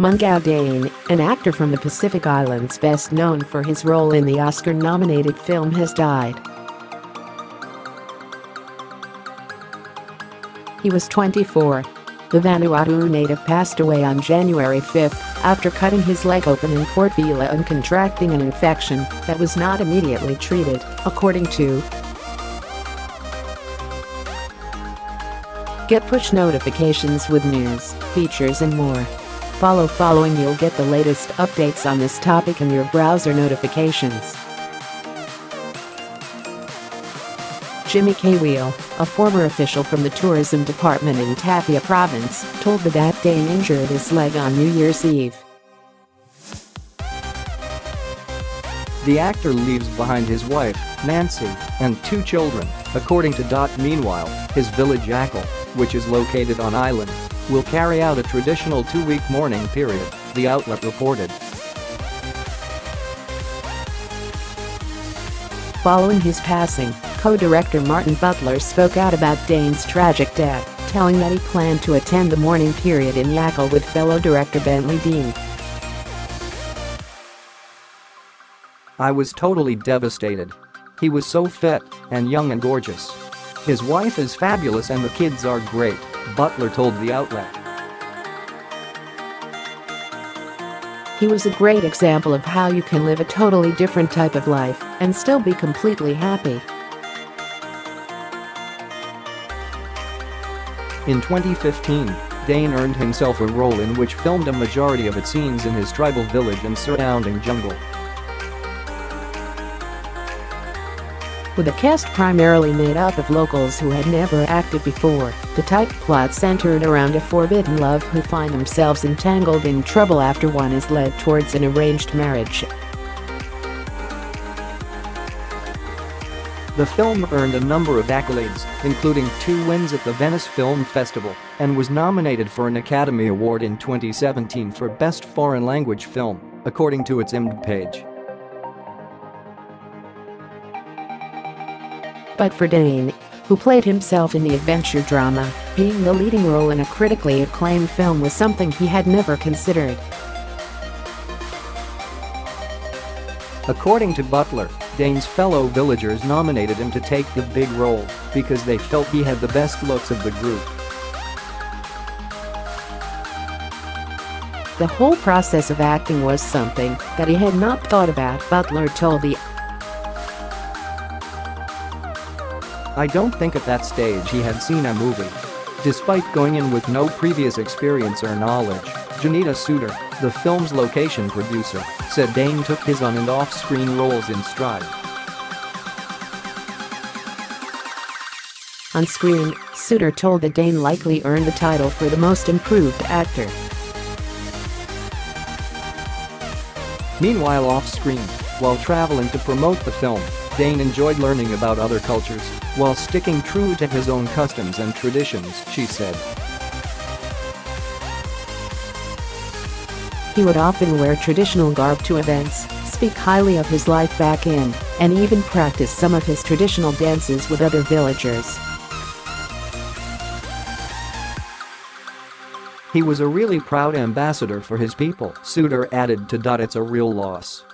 Mungau Dain, an actor from the Pacific Islands best known for his role in the Oscar-nominated film has died. He was 24. The Vanuatu native passed away on January 5 after cutting his leg open in Port Vila and contracting an infection that was not immediately treated, according to Get push notifications with news, features and more. Follow following you'll get the latest updates on this topic in your browser notifications. Jimmy K. Wheel, a former official from the tourism department in Tafea province, told the that Dain injured his leg on New Year's Eve. The actor leaves behind his wife, Nancy, and two children, according to Dot. Meanwhile, his village Yakel, which is located on island, will carry out a traditional two-week mourning period, the outlet reported. Following his passing, co-director Martin Butler spoke out about Dain's tragic death, telling that he planned to attend the mourning period in Yakel with fellow director Bentley Dean. I was totally devastated. He was so fit and young and gorgeous. His wife is fabulous and the kids are great. Butler told the outlet. He was a great example of how you can live a totally different type of life and still be completely happy. In 2015, Dain earned himself a role in which filmed a majority of its scenes in his tribal village and surrounding jungle. With a cast primarily made up of locals who had never acted before, the type plot centered around a forbidden love who find themselves entangled in trouble after one is led towards an arranged marriage. The film earned a number of accolades, including two wins at the Venice Film Festival, and was nominated for an Academy Award in 2017 for Best Foreign Language Film, according to its IMDb page. But for Dain, who played himself in the adventure drama, being the leading role in a critically acclaimed film was something he had never considered. According to Butler, Dain's fellow villagers nominated him to take the big role because they felt he had the best looks of the group. The whole process of acting was something that he had not thought about, Butler told the I don't think at that stage he had seen a movie. Despite going in with no previous experience or knowledge, Janita Suter, the film's location producer, said Dain took his on and off-screen roles in stride. On screen, Suter told that Dain likely earned the title for the most improved actor. Meanwhile off-screen, while traveling to promote the film, Dain enjoyed learning about other cultures while sticking true to his own customs and traditions, she said. He would often wear traditional garb to events, speak highly of his life back in, and even practice some of his traditional dances with other villagers. He was a really proud ambassador for his people, Suter added to. It's a real loss.